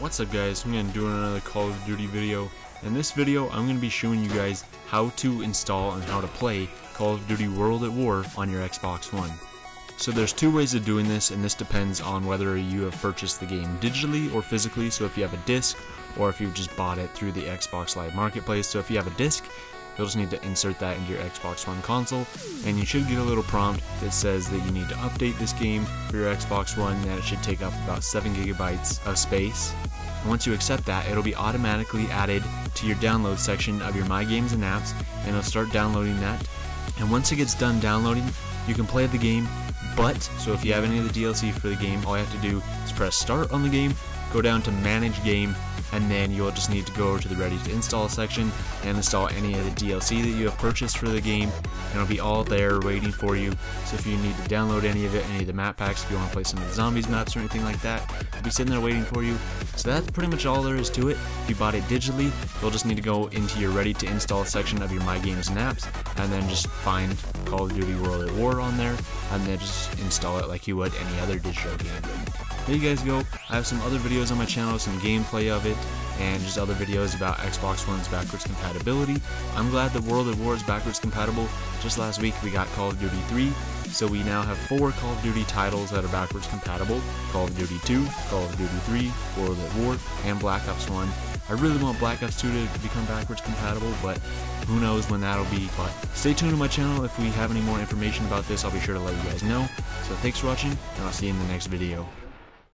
What's up guys, I'm going to do another Call of Duty video. In this video, I'm going to be showing you guys how to install and how to play Call of Duty World at War on your Xbox One. So there's two ways of doing this, and this depends on whether you have purchased the game digitally or physically, so if you have a disc, or if you've just bought it through the Xbox Live Marketplace. So if you have a disc, you'll just need to insert that into your Xbox One console, and you should get a little prompt that says that you need to update this game for your Xbox One, that it should take up about 7 gigabytes of space. And Once you accept that, it'll be automatically added to your download section of your My Games and Apps, and it'll start downloading that. And once it gets done downloading, you can play the game, but, so if you have any of the DLC for the game, all you have to do is press start on the game, go down to manage game, and then you'll just need to go over to the ready to install section and install any of the DLC that you have purchased for the game and it'll be all there waiting for you. So if you need to download any of it any of the map packs if you want to play some of the zombies maps or anything like that it'll be sitting there waiting for you so that's pretty much all there is to it if you bought it digitally you'll just need to go into your ready to install section of your my games and apps and then just find Call of Duty World at War on there and then just install it like you would any other digital game there you guys go. I have some other videos on my channel, some gameplay of it, and just other videos about Xbox One's backwards compatibility. I'm glad that World at War is backwards compatible. Just last week we got Call of Duty 3, so we now have four Call of Duty titles that are backwards compatible. Call of Duty 2, Call of Duty 3, World at War, and Black Ops 1. I really want Black Ops 2 to become backwards compatible, but who knows when that'll be. But stay tuned to my channel. If we have any more information about this, I'll be sure to let you guys know. So thanks for watching, and I'll see you in the next video.